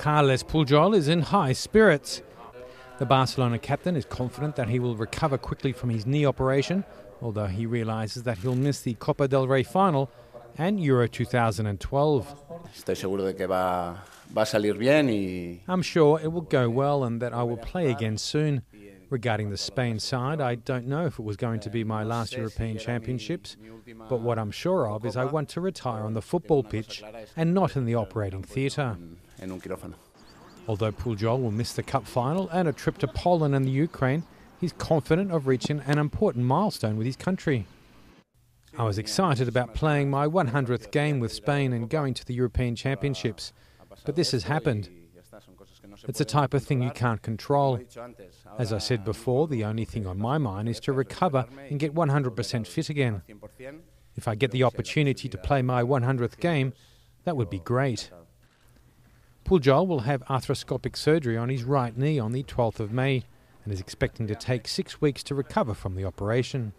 Carles Puyol is in high spirits. The Barcelona captain is confident that he will recover quickly from his knee operation, although he realises that he'll miss the Copa del Rey final and Euro 2012. Estoy seguro de que va, va a salir bien y I'm sure it will go well and that I will play again soon. Regarding the Spain side, I don't know if it was going to be my last European Championships, but what I'm sure of is I want to retire on the football pitch and not in the operating theatre. En un quirófano. Although Puyol will miss the cup final and a trip to Poland and the Ukraine, he's confident of reaching an important milestone with his country. I was excited about playing my 100th game with Spain and going to the European Championships, but this has happened. It's a type of thing you can't control. As I said before, the only thing on my mind is to recover and get 100% fit again. If I get the opportunity to play my 100th game, that would be great. Puyol will have arthroscopic surgery on his right knee on the 12th of May and is expecting to take six weeks to recover from the operation.